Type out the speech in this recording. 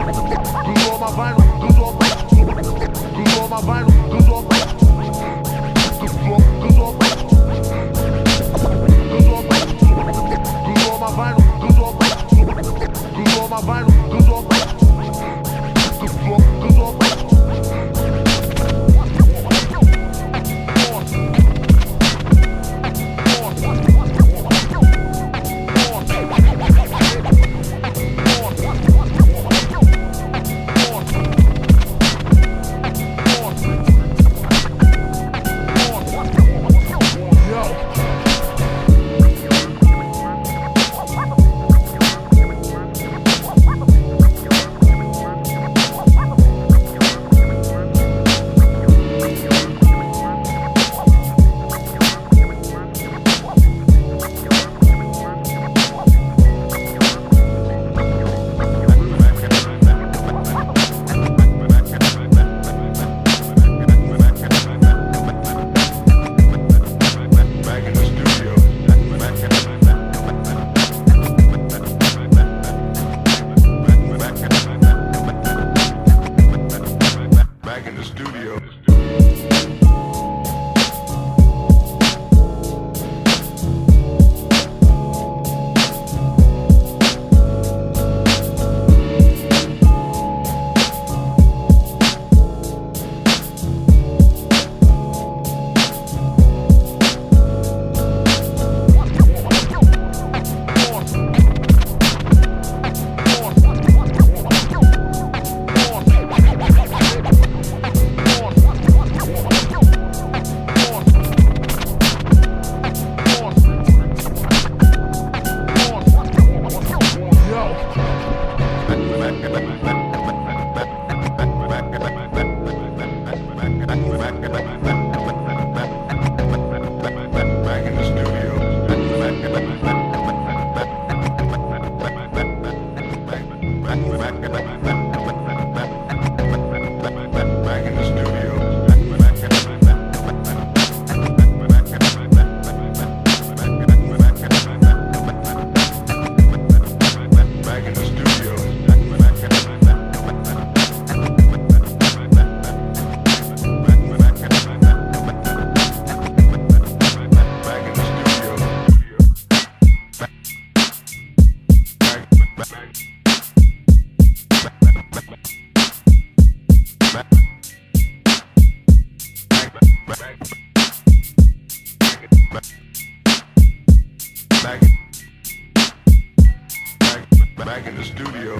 Vinyl, good on my vinyl, good on my vinyl. Cause all my vinyl, cause all, cause all, cause all. the studio. Thank you. back in the studio.